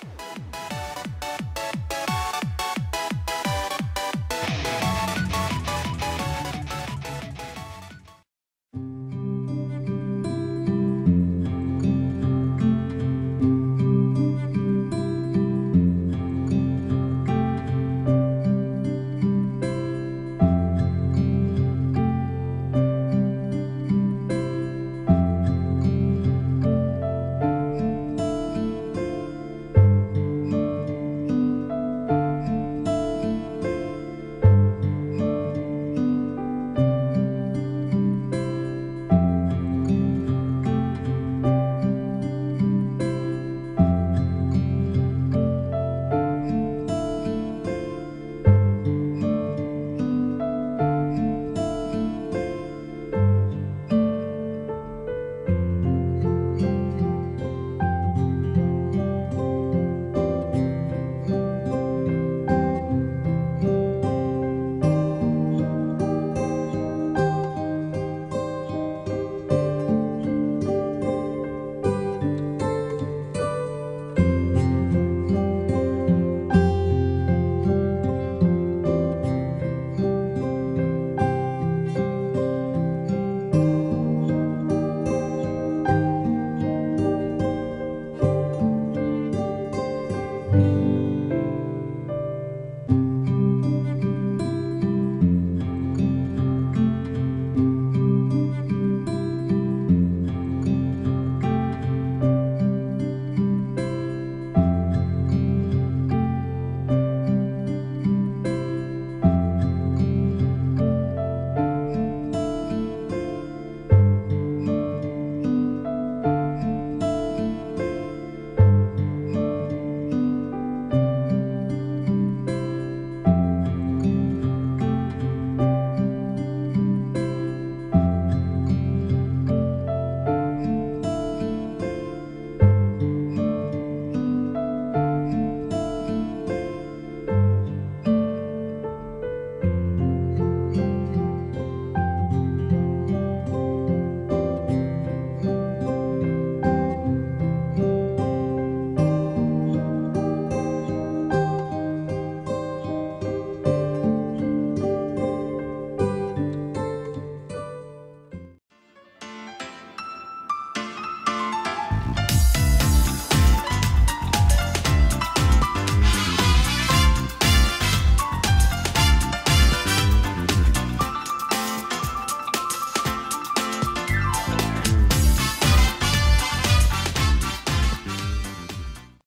す